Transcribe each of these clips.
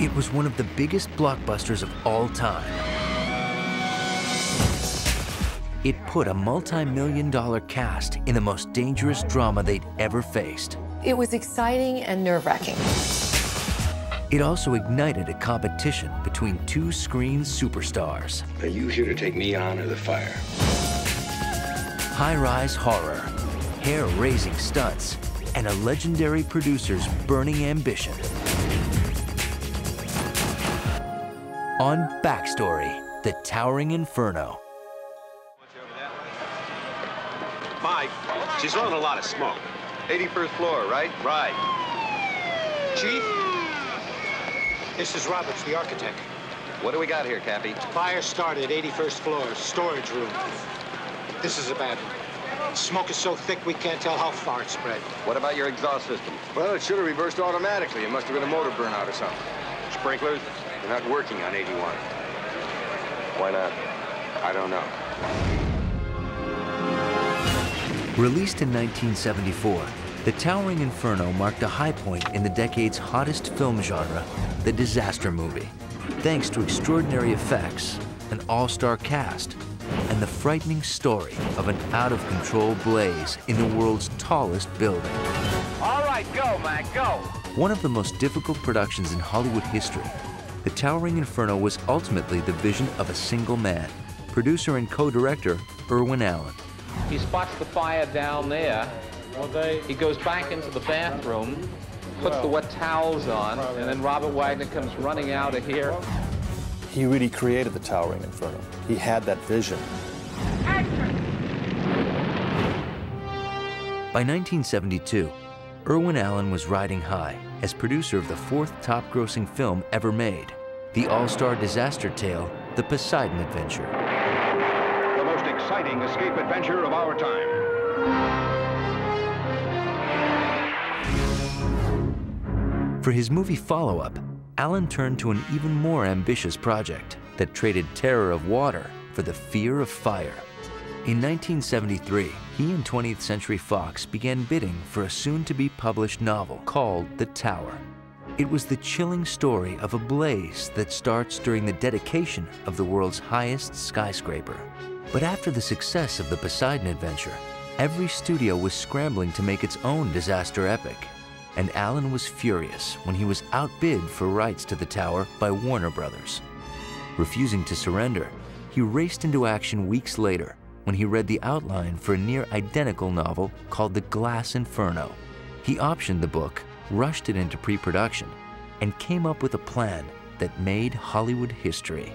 It was one of the biggest blockbusters of all time. It put a multi-million dollar cast in the most dangerous drama they'd ever faced. It was exciting and nerve-wracking. It also ignited a competition between two screen superstars. Are you here to take me on or the fire? High-rise horror, hair-raising stunts, and a legendary producer's burning ambition. On Backstory, The Towering Inferno. Mike, she's throwing a lot of smoke. 81st floor, right? Right. Chief, this is Roberts, the architect. What do we got here, Cappy? Fire started, 81st floor, storage room. This is a bad one. Smoke is so thick we can't tell how far it spread. What about your exhaust system? Well, it should have reversed automatically. It must have been a motor burnout or something. Sprinklers? They're not working on 81. Why not? I don't know. Released in 1974, The Towering Inferno marked a high point in the decade's hottest film genre, the disaster movie, thanks to extraordinary effects, an all-star cast, and the frightening story of an out-of-control blaze in the world's tallest building. All right, go, Mac, go. One of the most difficult productions in Hollywood history, The Towering Inferno was ultimately the vision of a single man, producer and co-director Irwin Allen. He spots the fire down there. He goes back into the bathroom, puts the wet towels on, and then Robert Wagner comes running out of here. He really created the Towering Inferno. He had that vision. By 1972, Irwin Allen was riding high as producer of the fourth top-grossing film ever made, the all-star disaster tale, The Poseidon Adventure. The most exciting escape adventure of our time. For his movie follow-up, Allen turned to an even more ambitious project that traded terror of water for the fear of fire. In 1973, he and 20th Century Fox began bidding for a soon-to-be published novel called The Tower. It was the chilling story of a blaze that starts during the dedication of the world's highest skyscraper. But after the success of the Poseidon adventure, every studio was scrambling to make its own disaster epic. And Allen was furious when he was outbid for rights to the tower by Warner Brothers. Refusing to surrender, he raced into action weeks later when he read the outline for a near identical novel called The Glass Inferno. He optioned the book, rushed it into pre-production, and came up with a plan that made Hollywood history.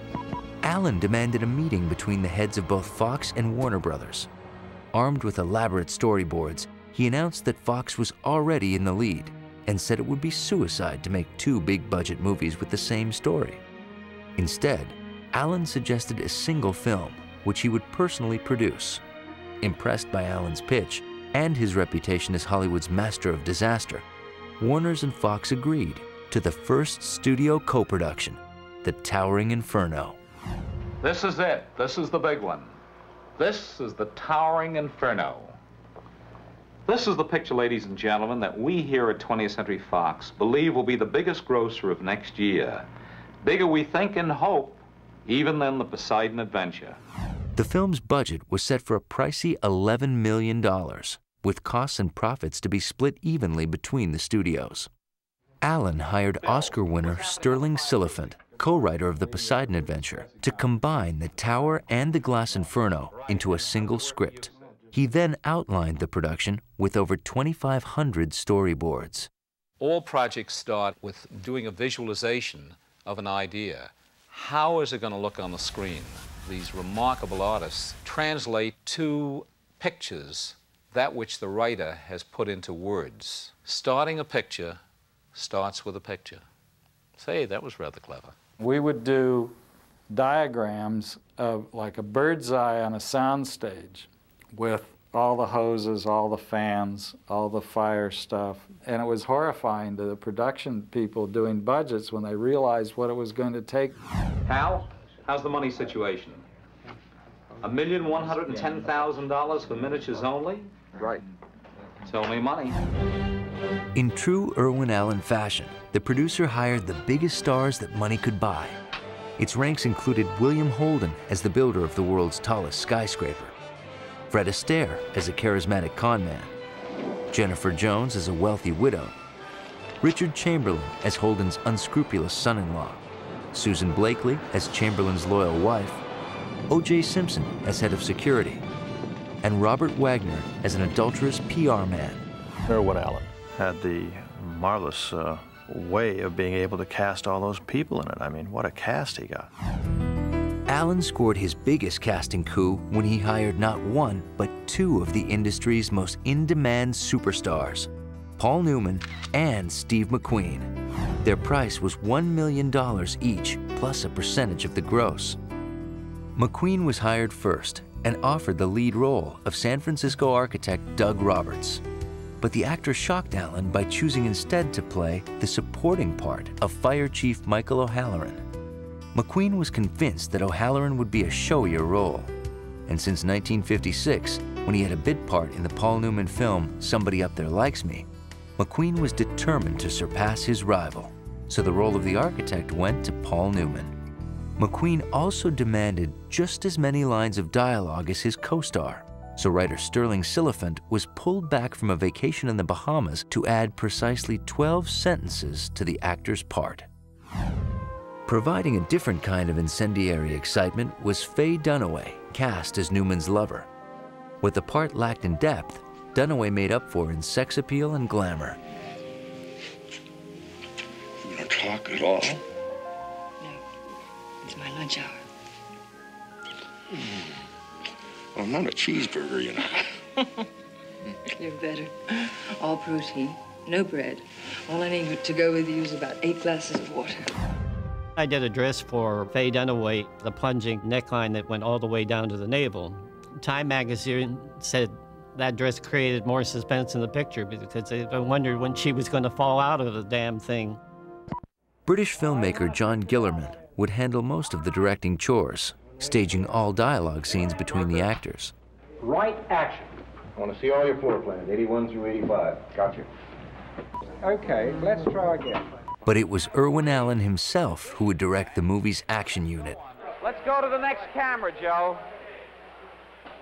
Allen demanded a meeting between the heads of both Fox and Warner Brothers. Armed with elaborate storyboards, he announced that Fox was already in the lead and said it would be suicide to make two big-budget movies with the same story. Instead, Allen suggested a single film, which he would personally produce. Impressed by Allen's pitch and his reputation as Hollywood's master of disaster, Warners and Fox agreed to the first studio co-production, The Towering Inferno. This is it. This is the big one. This is the Towering Inferno. This is the picture, ladies and gentlemen, that we here at 20th Century Fox believe will be the biggest grosser of next year. Bigger, we think and hope, even than the Poseidon Adventure. The film's budget was set for a pricey $11 million, with costs and profits to be split evenly between the studios. Allen hired Oscar winner Sterling Silliphant, co-writer of The Poseidon Adventure, to combine the Tower and the Glass Inferno into a single script. He then outlined the production with over 2,500 storyboards. All projects start with doing a visualization of an idea. How is it going to look on the screen? These remarkable artists translate to pictures that which the writer has put into words. Starting a picture starts with a picture. Say, that was rather clever. We would do diagrams of like a bird's eye on a sound stage with all the hoses, all the fans, all the fire stuff. And it was horrifying to the production people doing budgets when they realized what it was going to take. Hal, how's the money situation? A million one hundred and ten thousand dollars for miniatures only? Right. It's only money. In true Irwin Allen fashion, the producer hired the biggest stars that money could buy. Its ranks included William Holden as the builder of the world's tallest skyscraper, Fred Astaire as a charismatic conman, Jennifer Jones as a wealthy widow, Richard Chamberlain as Holden's unscrupulous son-in-law, Susan Blakely as Chamberlain's loyal wife, O.J. Simpson as head of security, and Robert Wagner as an adulterous PR man. Irwin Allen had the marvelous uh, way of being able to cast all those people in it. I mean, what a cast he got. Allen scored his biggest casting coup when he hired not one, but two of the industry's most in-demand superstars, Paul Newman and Steve McQueen. Their price was $1 million each, plus a percentage of the gross. McQueen was hired first and offered the lead role of San Francisco architect Doug Roberts. But the actor shocked Allen by choosing instead to play the supporting part of Fire Chief Michael O'Halloran. McQueen was convinced that O'Halloran would be a showier role. And since 1956, when he had a bit part in the Paul Newman film Somebody Up There Likes Me, McQueen was determined to surpass his rival. So the role of the architect went to Paul Newman. McQueen also demanded just as many lines of dialogue as his co-star, so writer Sterling Silliphant was pulled back from a vacation in the Bahamas to add precisely 12 sentences to the actor's part. Providing a different kind of incendiary excitement was Faye Dunaway, cast as Newman's lover. What the part lacked in depth, Dunaway made up for in sex appeal and glamour. You don't talk at all? It's my lunch hour. Mm. Well, I'm not a cheeseburger, you know. You're better. All protein, no bread. All I need to go with you is about eight glasses of water. I did a dress for Faye Dunaway, the plunging neckline that went all the way down to the navel. Time magazine said that dress created more suspense in the picture because I wondered when she was going to fall out of the damn thing. British filmmaker John Guillermin would handle most of the directing chores, staging all dialogue scenes between the actors. Right action. I want to see all your floor plans, 81 through 85. Got you. Okay, let's try again. But it was Irwin Allen himself who would direct the movie's action unit. Let's go to the next camera, Joe.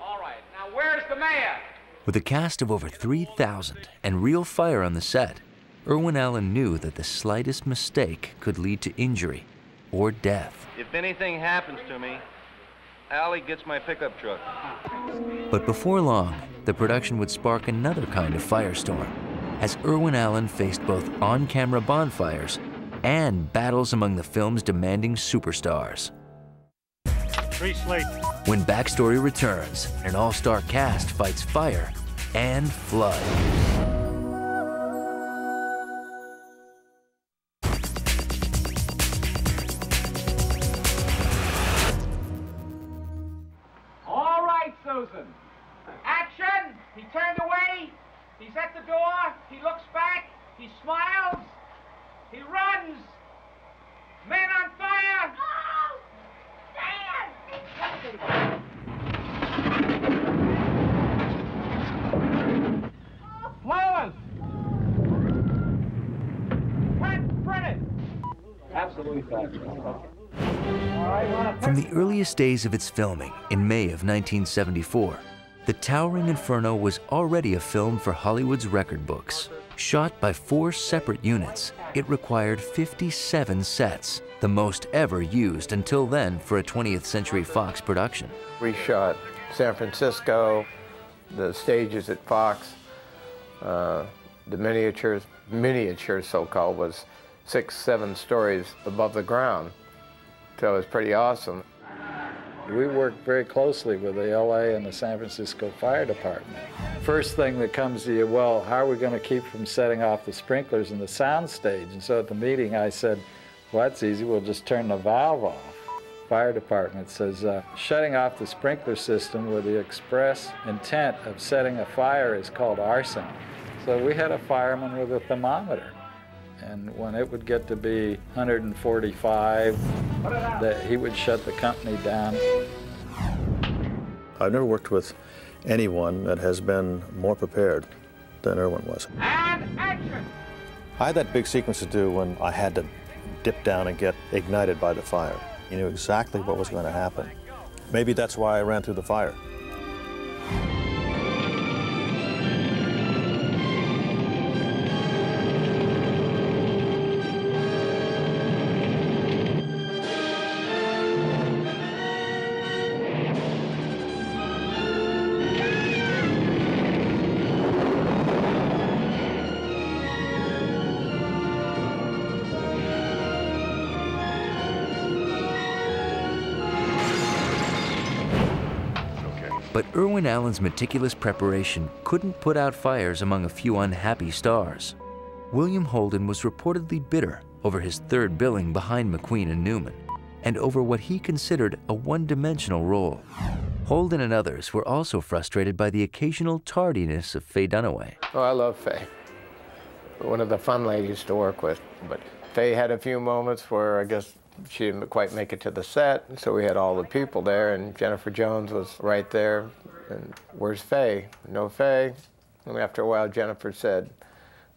All right, now where's the mayor? With a cast of over 3,000 and real fire on the set, Irwin Allen knew that the slightest mistake could lead to injury or death. If anything happens to me, Allie gets my pickup truck. But before long, the production would spark another kind of firestorm as Irwin Allen faced both on-camera bonfires and battles among the film's demanding superstars. Three slate. When Backstory returns, an all-star cast fights fire and flood. All right, Susan. Action! He turned away. He's at the door. He looks back. He smiles. He runs. From the earliest days of its filming in May of 1974, The Towering Inferno was already a film for Hollywood's record books. Shot by four separate units, it required 57 sets, the most ever used until then for a 20th Century Fox production. We shot San Francisco, the stages at Fox, uh, the miniatures, miniature so-called, was six, seven stories above the ground. So it was pretty awesome. We worked very closely with the LA and the San Francisco Fire Department. First thing that comes to you, well, how are we going to keep from setting off the sprinklers in the sound stage? And so at the meeting I said, well, that's easy, we'll just turn the valve off. Fire department says, uh, shutting off the sprinkler system with the express intent of setting a fire is called arson. So we had a fireman with a thermometer. And when it would get to be 145, that he would shut the company down. I've never worked with anyone that has been more prepared than Irwin was. And action! I had that big sequence to do when I had to dip down and get ignited by the fire. You knew exactly what was going to happen. Maybe that's why I ran through the fire. Irwin Allen's meticulous preparation couldn't put out fires among a few unhappy stars. William Holden was reportedly bitter over his third billing behind McQueen and Newman, and over what he considered a one-dimensional role. Holden and others were also frustrated by the occasional tardiness of Faye Dunaway. Oh, I love Faye. One of the fun ladies to work with. But Faye had a few moments where I guess she didn't quite make it to the set, so we had all the people there, and Jennifer Jones was right there. And where's Faye? No Faye. And after a while, Jennifer said,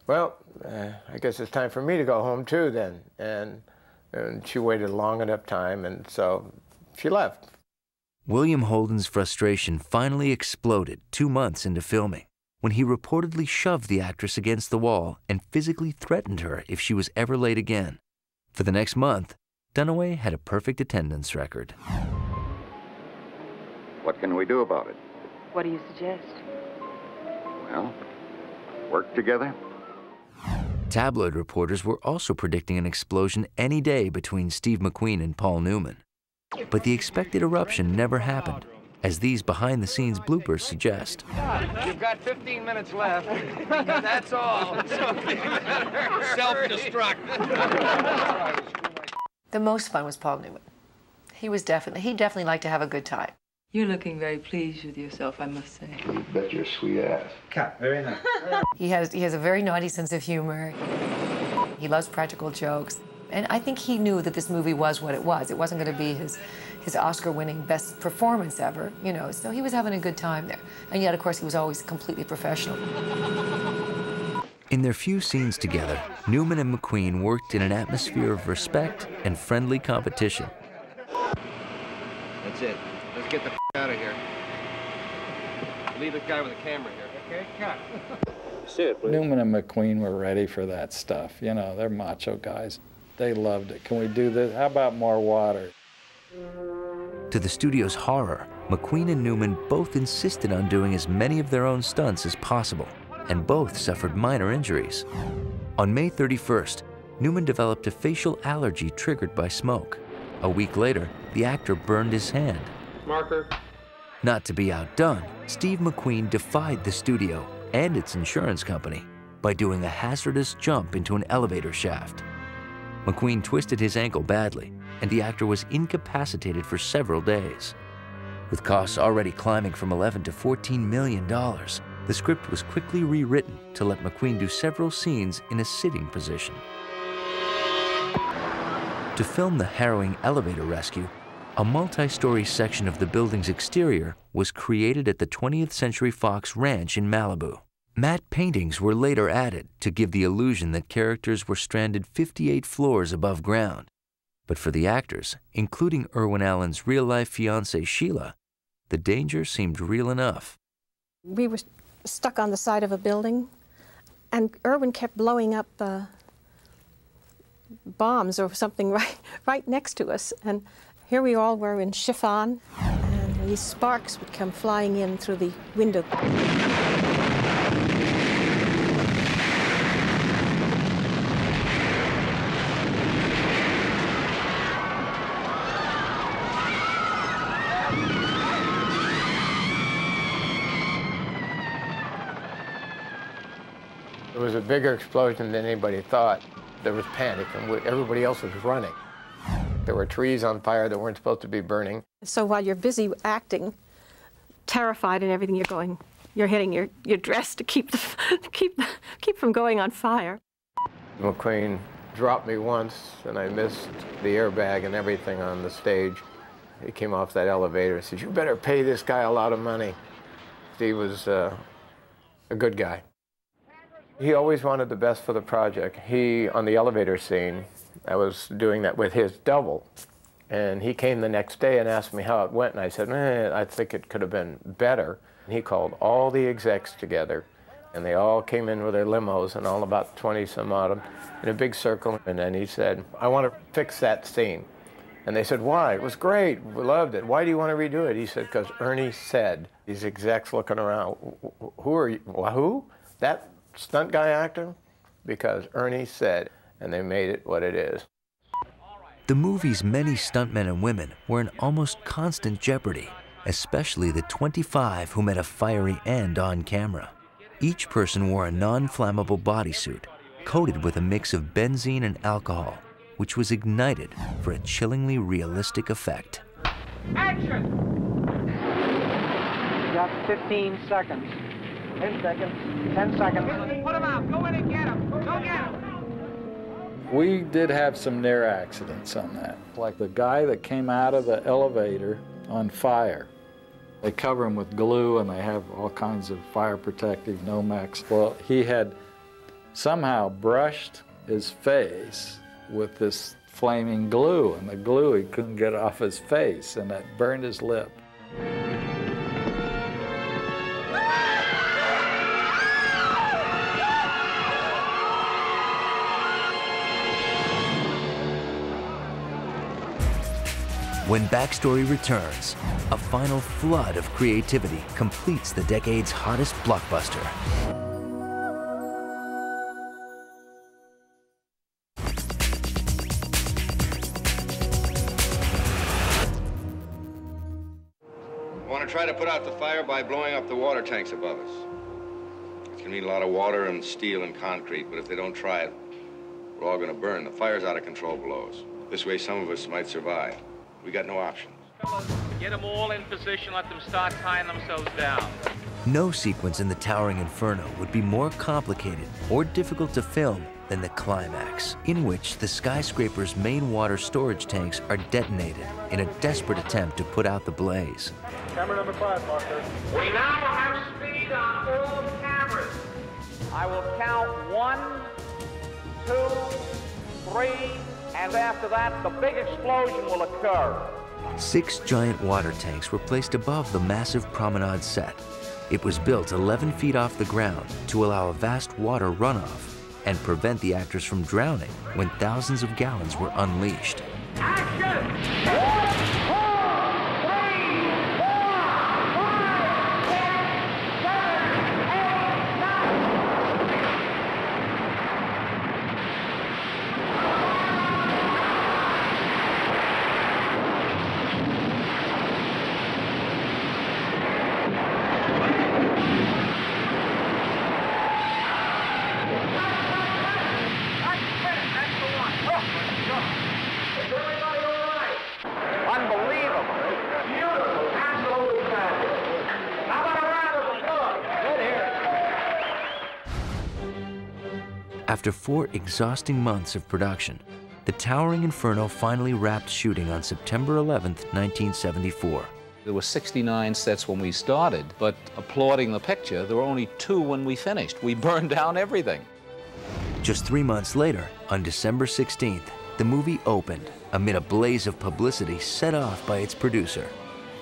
"Well, uh, I guess it's time for me to go home too then." And and she waited long enough time, and so she left. William Holden's frustration finally exploded two months into filming when he reportedly shoved the actress against the wall and physically threatened her if she was ever late again. For the next month, Dunaway had a perfect attendance record. What can we do about it? What do you suggest? Well, work together? Tabloid reporters were also predicting an explosion any day between Steve McQueen and Paul Newman. But the expected eruption never happened, as these behind the scenes bloopers suggest. You've got 15 minutes left. That's all. Self-destruct. The most fun was Paul Newman. He was definitely, he definitely liked to have a good time. You're looking very pleased with yourself, I must say. You bet your sweet ass. Cut. Very nice. He has, he has a very naughty sense of humor. He loves practical jokes. And I think he knew that this movie was what it was. It wasn't going to be his, his Oscar-winning best performance ever, you know, so he was having a good time there. And yet, of course, he was always completely professional. In their few scenes together, Newman and McQueen worked in an atmosphere of respect and friendly competition. That's it. Let's get the f out of here. Leave the guy with the camera here. Okay, cut. Sit, Newman and McQueen were ready for that stuff. You know, they're macho guys. They loved it. Can we do this? How about more water? To the studio's horror, McQueen and Newman both insisted on doing as many of their own stunts as possible, and both suffered minor injuries. On May 31st, Newman developed a facial allergy triggered by smoke. A week later, the actor burned his hand. Marker. Not to be outdone, Steve McQueen defied the studio and its insurance company by doing a hazardous jump into an elevator shaft. McQueen twisted his ankle badly, and the actor was incapacitated for several days. With costs already climbing from 11 to 14 million dollars, the script was quickly rewritten to let McQueen do several scenes in a sitting position. To film the harrowing elevator rescue, a multi-story section of the building's exterior was created at the 20th Century Fox Ranch in Malibu. Matte paintings were later added to give the illusion that characters were stranded 58 floors above ground. But for the actors, including Irwin Allen's real-life fiancée Sheila, the danger seemed real enough. We were stuck on the side of a building, and Irwin kept blowing up uh, bombs or something right, right next to us. And here we all were in chiffon, and these sparks would come flying in through the window. It was a bigger explosion than anybody thought. There was panic, and everybody else was running. There were trees on fire that weren't supposed to be burning. So while you're busy acting, terrified and everything, you're going, you're hitting your, your dress to keep the, keep keep from going on fire. McQueen dropped me once, and I missed the airbag and everything on the stage. He came off that elevator and said, "You better pay this guy a lot of money." He was uh, a good guy. He always wanted the best for the project. He, on the elevator scene, I was doing that with his double. And he came the next day and asked me how it went, and I said, eh, I think it could have been better. And he called all the execs together, and they all came in with their limos, and all about 20 some odd of them, in a big circle. And then he said, I want to fix that scene. And they said, why? It was great. We loved it. Why do you want to redo it? He said, because Ernie said. These execs looking around, who are you? Who? That stunt guy actor? Because Ernie said, and they made it what it is. The movie's many stuntmen and women were in almost constant jeopardy, especially the 25 who met a fiery end on camera. Each person wore a non-flammable bodysuit coated with a mix of benzene and alcohol, which was ignited for a chillingly realistic effect. Action! You got 15 seconds. 10 seconds. 10 seconds. Put him out. Go in and get him. Go get him. We did have some near accidents on that. Like the guy that came out of the elevator on fire. They cover him with glue and they have all kinds of fire protective Nomex. Well, he had somehow brushed his face with this flaming glue, and the glue he couldn't get off his face, and that burned his lip. When Backstory returns, a final flood of creativity completes the decade's hottest blockbuster. I want to try to put out the fire by blowing up the water tanks above us. It's going to need a lot of water and steel and concrete, but if they don't try it, we're all going to burn. The fire's out of control below us. This way, some of us might survive. We got no options. Get them all in position, let them start tying themselves down. No sequence in the Towering Inferno would be more complicated or difficult to film than the climax, in which the skyscraper's main water storage tanks are detonated in a desperate attempt to put out the blaze. Camera number five, Parker. We now have speed on all cameras. I will count one, two, three, and after that, the big explosion will occur. Six giant water tanks were placed above the massive promenade set. It was built 11 feet off the ground to allow a vast water runoff and prevent the actors from drowning when thousands of gallons were unleashed. Unbelievable. Beautiful. Absolutely fabulous. How about a round of applause? Good here. After four exhausting months of production, The Towering Inferno finally wrapped shooting on September 11, 1974. There were 69 sets when we started, but applauding the picture, there were only two when we finished. We burned down everything. Just three months later, on December 16th, the movie opened amid a blaze of publicity set off by its producer.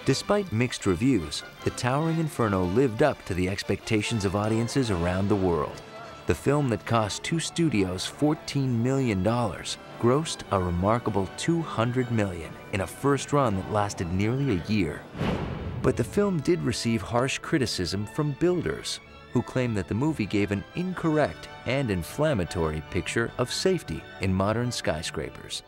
Despite mixed reviews, The Towering Inferno lived up to the expectations of audiences around the world. The film that cost two studios $14 million grossed a remarkable 200 million in a first run that lasted nearly a year. But the film did receive harsh criticism from builders who claimed that the movie gave an incorrect and inflammatory picture of safety in modern skyscrapers.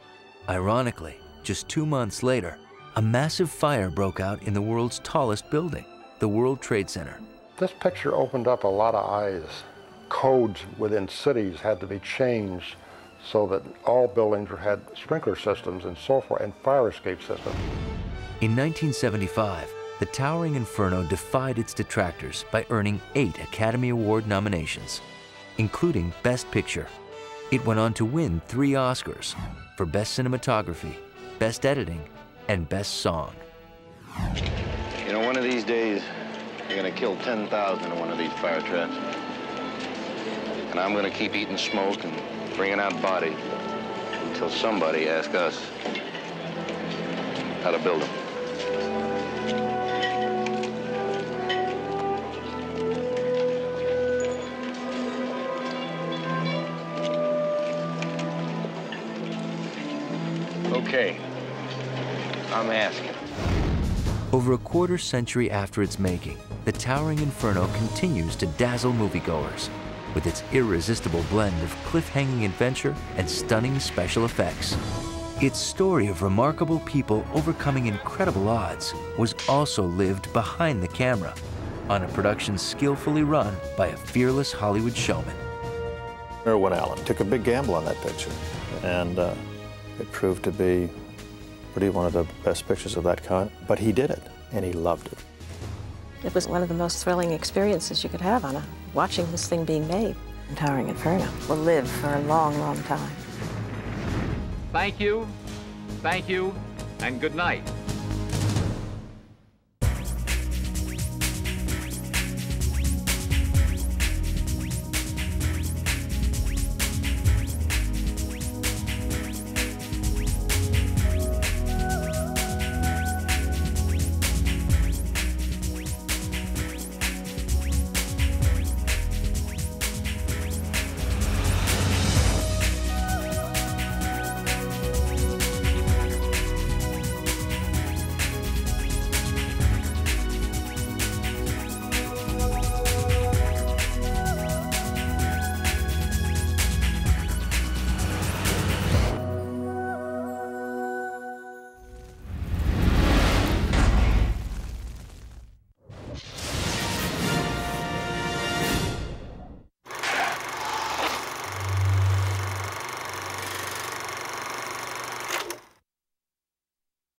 Ironically, just two months later, a massive fire broke out in the world's tallest building, the World Trade Center. This picture opened up a lot of eyes. Codes within cities had to be changed so that all buildings had sprinkler systems and so forth, and fire escape systems. In 1975, The Towering Inferno defied its detractors by earning eight Academy Award nominations, including Best Picture. It went on to win three Oscars for Best Cinematography, Best Editing, and Best Song. You know, one of these days, you're gonna kill 10,000 in one of these fire traps. And I'm going to keep eating smoke and bringing out bodies until somebody asks us how to build them. Okay. I'm asking. Over a quarter century after its making, the Towering Inferno continues to dazzle moviegoers with its irresistible blend of cliff-hanging adventure and stunning special effects. Its story of remarkable people overcoming incredible odds was also lived behind the camera on a production skillfully run by a fearless Hollywood showman. Irwin Allen took a big gamble on that picture, and uh, it proved to be pretty one of the best pictures of that kind. But he did it, and he loved it. It was one of the most thrilling experiences you could have on a, watching this thing being made. Towering Inferno will live for a long, long time. Thank you, thank you, and good night.